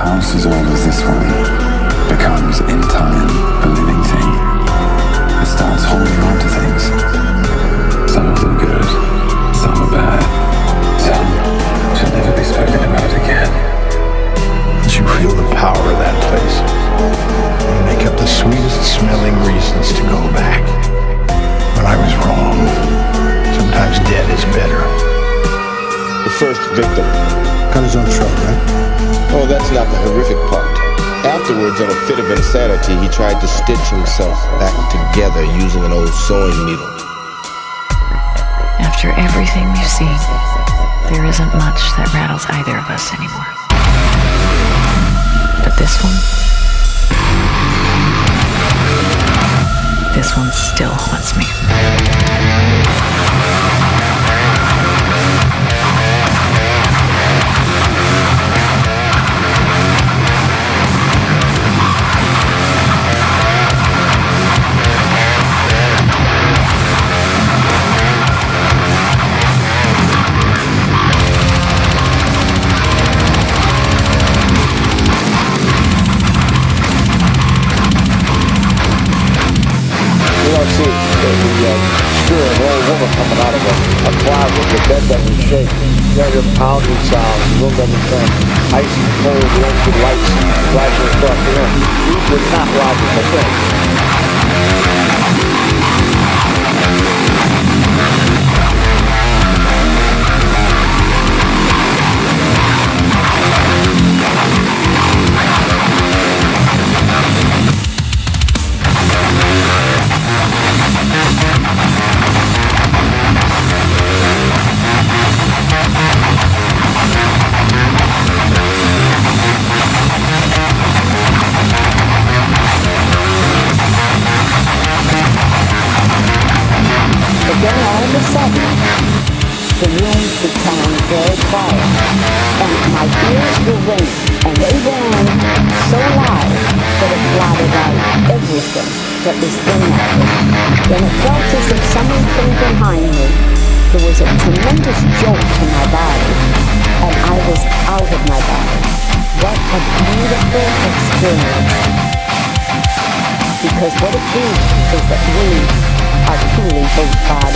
house as old as this one becomes, in time, a living thing. It starts holding on to things. Some of them good, some are bad. Some should never be spoken about again. Did you feel the power of that place? You make up the sweetest smelling reasons to go back. But I was wrong. Sometimes dead is better. The first victim. Cut his own throat, right? That's not the horrific part. Afterwards, in a fit of insanity, he tried to stitch himself back together using an old sewing needle. After everything we've seen, there isn't much that rattles either of us anymore. But this one, this one still haunts me. You don't see the, the uh, spirit of old woman coming out of a, a closet. The bed doesn't shake. You hear pounding sounds. The room doesn't turn icy cold. You don't see lights flashing across the room. These were not logical things. Very quiet, and my ears were ringing, and they rang so loud that it blotted out everything that was in that room. Then it felt as if someone came behind me. There was a tremendous jolt to my body, and I was out of my body. What a beautiful experience. Because what it means is that we are truly both soul.